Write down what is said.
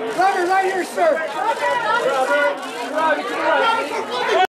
Right here, sir.